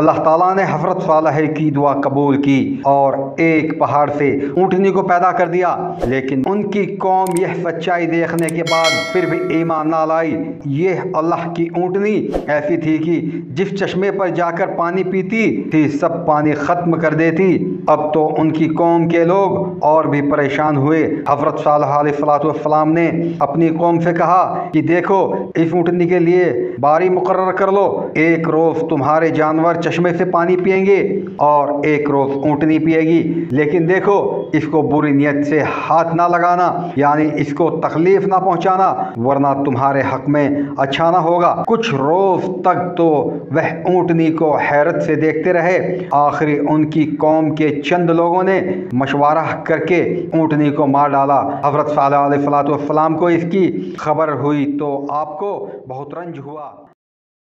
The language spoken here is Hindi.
अल्लाह ताला ने हफरत सालह की दुआ कबूल की और एक पहाड़ से ऊँटनी को पैदा कर दिया। लेकिन उनकी कौम यह सच्चाई देखने के बाद फिर भी ईमान ना लाई। यह अल्लाह की ऊँटनी ऐसी थी कि जिस चश्मे पर जाकर पानी पीती, थी, सब पानी ख़त्म कर देती। अब तो उनकी कौम के लोग और भी परेशान हुए। हज़रत सलाम ने अपनी कौम से कहा कि देखो, इस ऊँटनी के लिए बारी मुकर कर लो। एक रोज़ तुम्हारे जानवर चश्मे से पानी पियेंगे और एक रोज़ ऊँटनी पिएगी। लेकिन देखो, इसको बुरी नीयत से हाथ ना लगाना, यानी इसको तकलीफ़ ना पहुंचाना, वरना तुम्हारे हक में अच्छा ना होगा। कुछ रोज तक तो वह ऊँटनी को हैरत से देखते रहे। आखिरी उनकी कौम के चंद लोगों ने मशवरा करके ऊँटनी को मार डाला। हज़रत सलाम को इसकी खबर हुई तो आपको बहुत रंज हुआ।